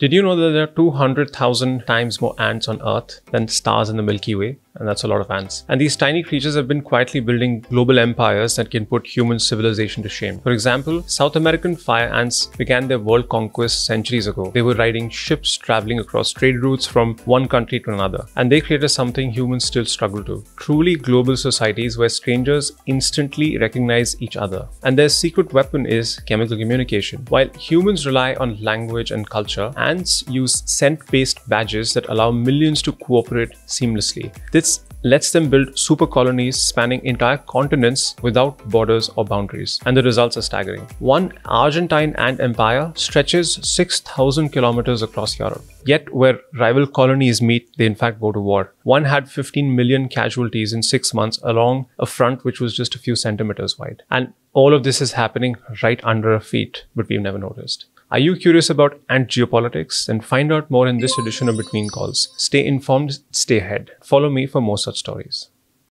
Did you know that there are 200,000 times more ants on Earth than stars in the Milky Way? And that's a lot of ants. And these tiny creatures have been quietly building global empires that can put human civilization to shame. For example, South American fire ants began their world conquest centuries ago. They were riding ships traveling across trade routes from one country to another. And they created something humans still struggle to. Truly global societies where strangers instantly recognize each other. And their secret weapon is chemical communication. While humans rely on language and culture, ants use scent-based badges that allow millions to cooperate seamlessly. This lets them build super colonies spanning entire continents without borders or boundaries. And the results are staggering. One Argentine ant empire stretches 6,000 kilometers across Europe. Yet, where rival colonies meet, they in fact go to war. One had 15 million casualties in six months along a front which was just a few centimeters wide. And all of this is happening right under our feet, but we've never noticed. Are you curious about ant geopolitics? Then find out more in this edition of Between Calls. Stay informed, stay ahead. Follow me for more such stories.